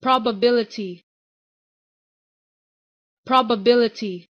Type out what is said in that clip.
probability probability.